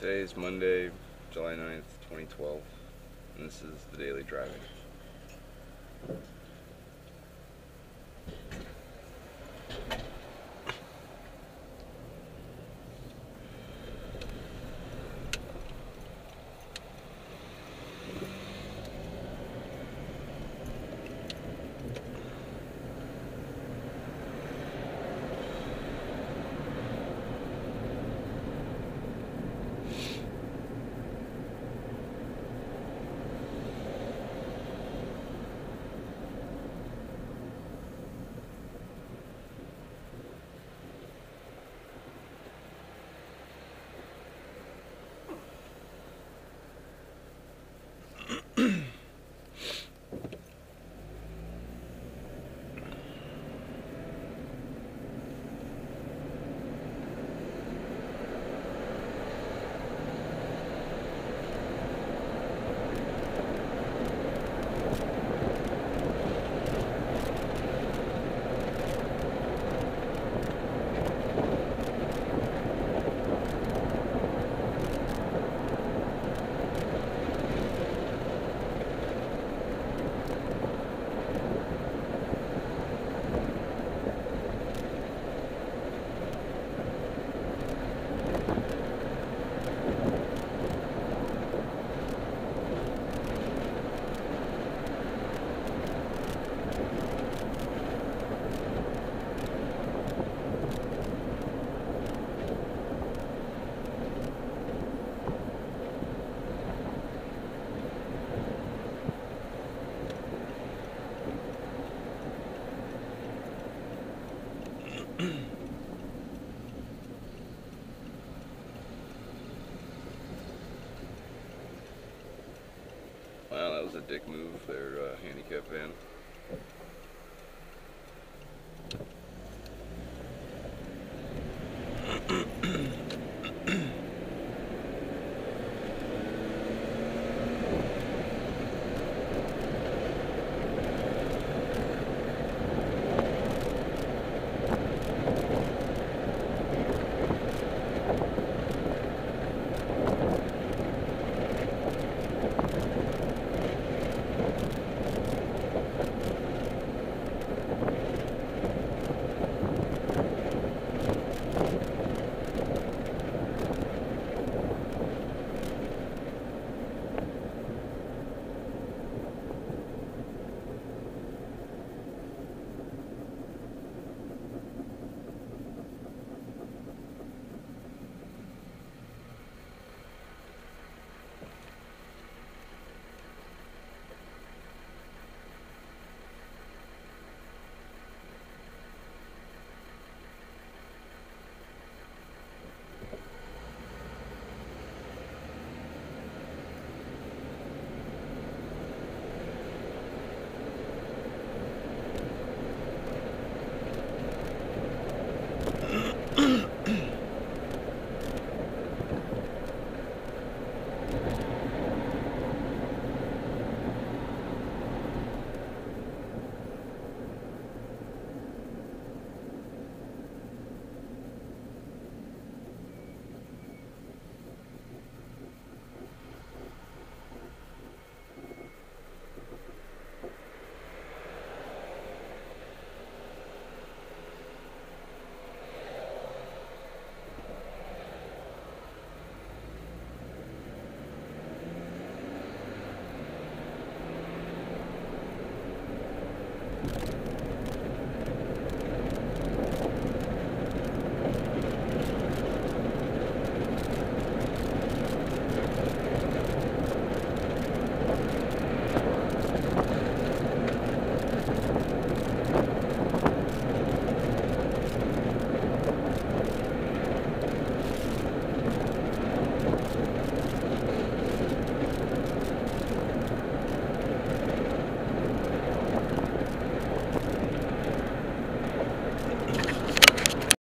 Today is Monday, July 9th, 2012, and this is the daily driving. Wow, that was a dick move, their uh, handicap van.